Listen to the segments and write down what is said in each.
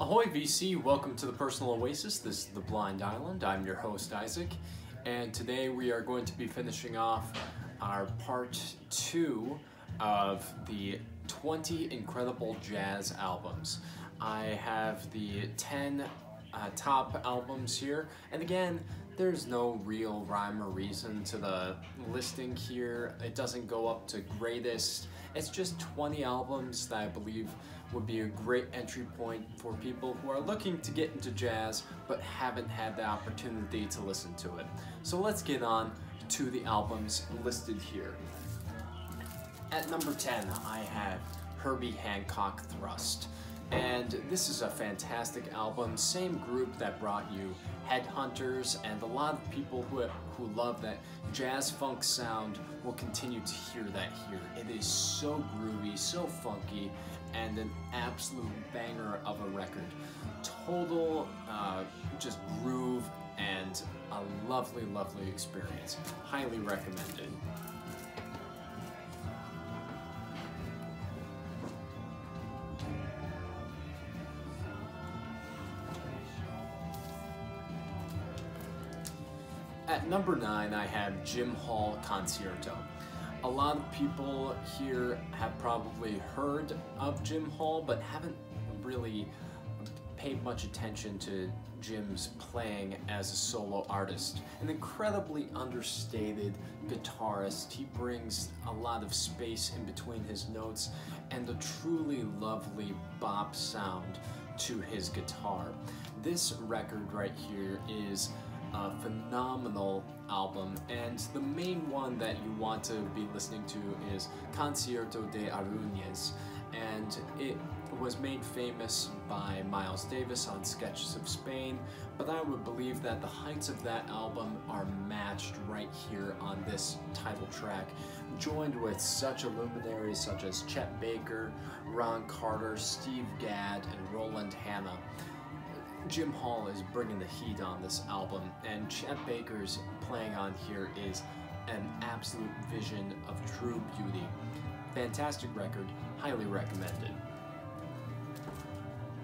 Ahoy VC, welcome to the Personal Oasis. This is The Blind Islind. I'm your host Isaac, and today we are going to be finishing off our part two of the 20 incredible jazz albums. I have the 10 uh, top albums here, and again, there's no real rhyme or reason to the listing here. It doesn't go up to greatest. It's just 20 albums that I believe would be a great entry point for people who are looking to get into jazz but haven't had the opportunity to listen to it. So let's get on to the albums listed here. At number 10, I have Herbie Hancock Thrust. And this is a fantastic album, same group that brought you Headhunters, and a lot of people who, who love that jazz funk sound will continue to hear that here. It is so groovy, so funky, and an absolute banger of a record. Total uh, just groove and a lovely, lovely experience. Highly recommended. At number nine, I have Jim Hall Concerto. A lot of people here have probably heard of Jim Hall, but haven't really paid much attention to Jim's playing as a solo artist. An incredibly understated guitarist, he brings a lot of space in between his notes and a truly lovely bop sound to his guitar. This record right here is a phenomenal album. And the main one that you want to be listening to is Concierto de Aranjuez and it was made famous by Miles Davis on Sketches of Spain. But I would believe that the heights of that album are matched right here on this title track. Joined with such luminaries such as Chet Baker, Ron Carter, Steve Gadd, and Roland Hanna. Jim Hall is bringing the heat on this album, and Chet Baker's playing on here is an absolute vision of true beauty. Fantastic record, highly recommended.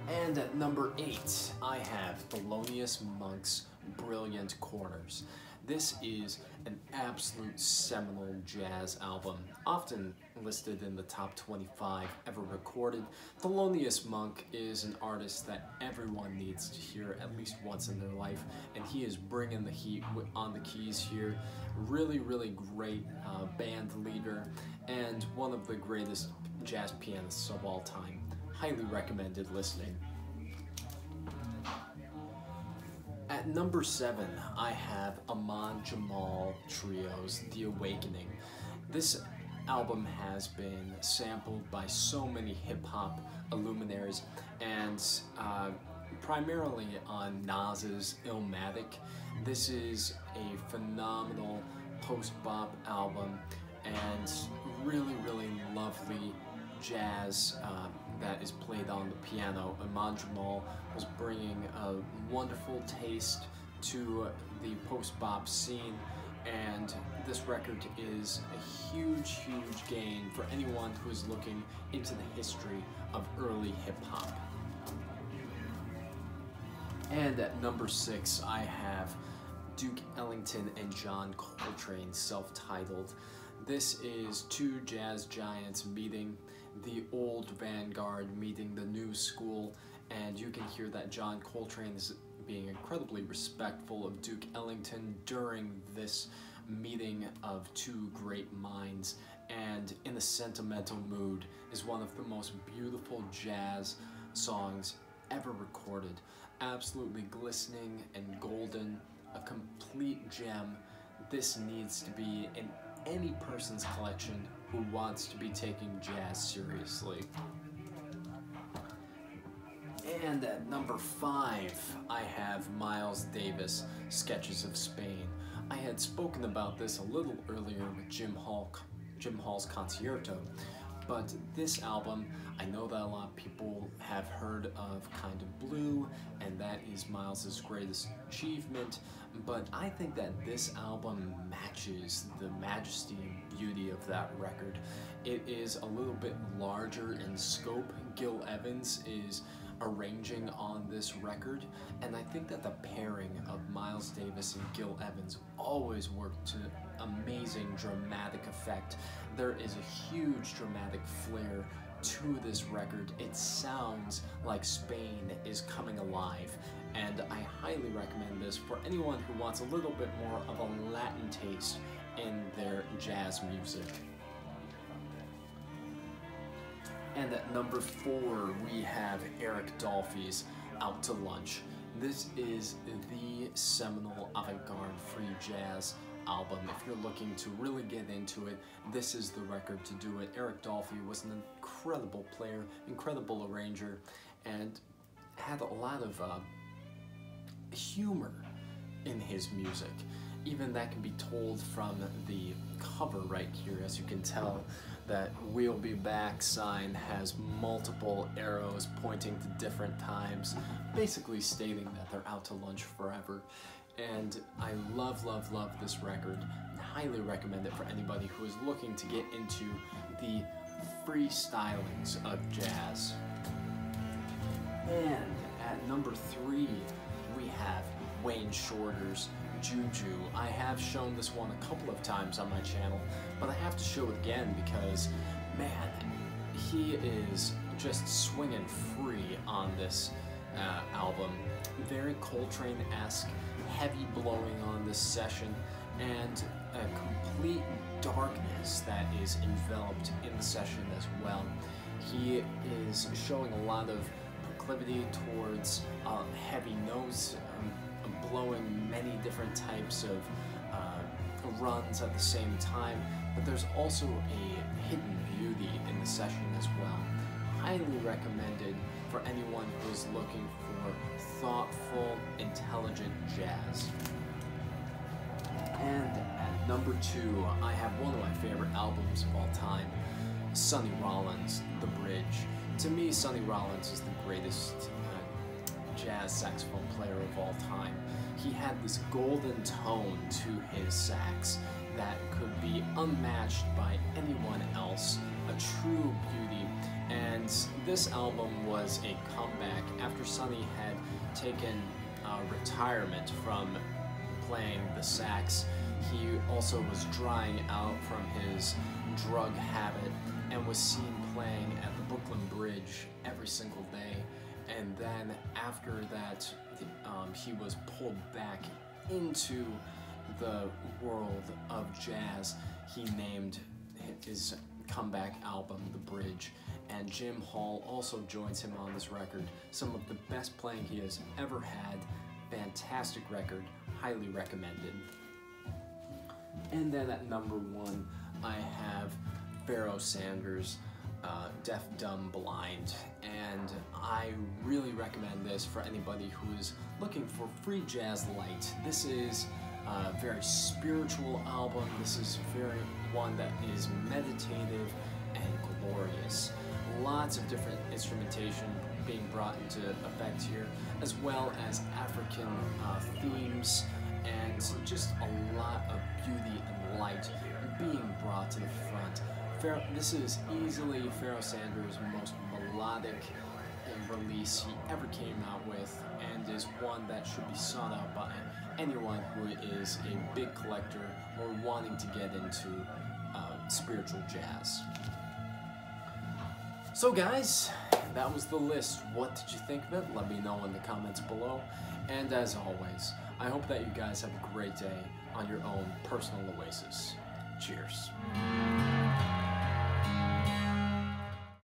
And at number 8, I have Thelonious Monk's Brilliant Corners. This is an absolute seminal jazz album, often listed in the top 25 ever recorded. Thelonious Monk is an artist that everyone needs to hear at least once in their life, and he is bringing the heat on the keys here. Really, really great uh, band leader, and one of the greatest jazz pianists of all time. Highly recommended listening. Number seven, I have Ahmad Jamal Trio's The Awakening. This album has been sampled by so many hip hop luminaries and uh, primarily on Nas's Illmatic. This is a phenomenal post bop album and really, really lovely jazz uh, that is played on the piano. Jamal was bringing a wonderful taste to the post-bop scene and this record is a huge, huge gain for anyone who is looking into the history of early hip-hop. And at number six, I have Duke Ellington and John Coltrane self-titled. This is two jazz giants meeting the old vanguard meeting the new school, and you can hear that John Coltrane is being incredibly respectful of Duke Ellington during this meeting of two great minds and in a sentimental mood is one of the most beautiful jazz songs ever recorded. Absolutely glistening and golden, a complete gem. This needs to be in any person's collection who wants to be taking jazz seriously. And at number five, I have Miles Davis, Sketches of Spain. I had spoken about this a little earlier with Jim Hall, Jim Hall's Concierto, But this album, I know that a lot of people have heard of Kind of Blue, and that is Miles's greatest achievement. But I think that this album matches the majesty and beauty of that record. It is a little bit larger in scope. Gil Evans is arranging on this record, and I think that the pairing of Miles Davis and Gil Evans always work to amazing dramatic effect. There is a huge dramatic flair to this record. It sounds like Spain is coming alive, and I highly recommend this for anyone who wants a little bit more of a Latin taste in their jazz music. And at number four, we have Eric Dolphy's Out to Lunch. This is the seminal avant-garde free jazz album. If you're looking to really get into it, this is the record to do it. Eric Dolphy was an incredible player, incredible arranger, and had a lot of uh, humor in his music. Even that can be told from the cover right here, as you can tell that We'll Be Back sign has multiple arrows pointing to different times, basically stating that they're out to lunch forever. And I love, love, love this record. Highly recommend it for anybody who is looking to get into the freestylings of jazz. And at number three, Wayne Shorter's Juju. I have shown this one a couple of times on my channel, but I have to show it again because, man, he is just swinging free on this uh, album. Very Coltrane-esque, heavy blowing on this session, and a complete darkness that is enveloped in the session as well. He is showing a lot of proclivity towards uh, heavy notes, um, blowing many different types of uh, runs at the same time, but there's also a hidden beauty in the session as well. Highly recommended for anyone who is looking for thoughtful, intelligent jazz. And at number two, I have one of my favorite albums of all time, Sonny Rollins, The Bridge. To me, Sonny Rollins is the greatest jazz saxophone player of all time. He had this golden tone to his sax that could be unmatched by anyone else, a true beauty. And this album was a comeback after Sonny had taken uh, retirement from playing the sax. He also was drying out from his drug habit and was seen playing at the Brooklyn Bridge every single day. And then after that, um, he was pulled back into the world of jazz. He named his comeback album The Bridge, and Jim Hall also joins him on this record. Some of the best playing he has ever had. Fantastic record, highly recommended. And then at number one, I have Pharoah Sanders, uh, Deaf, Dumb, Blind, and I really recommend this for anybody who is looking for free jazz light. This is a very spiritual album. This is very one that is meditative and glorious. Lots of different instrumentation being brought into effect here, as well as African uh, themes and just a lot of beauty and light being brought to the front. This is easily Pharoah Sanders' most melodic release he ever came out with, and is one that should be sought out by anyone who is a big collector or wanting to get into uh, spiritual jazz. So guys, that was the list. What did you think of it? Let me know in the comments below. And as always, I hope that you guys have a great day on your own personal oasis. Cheers.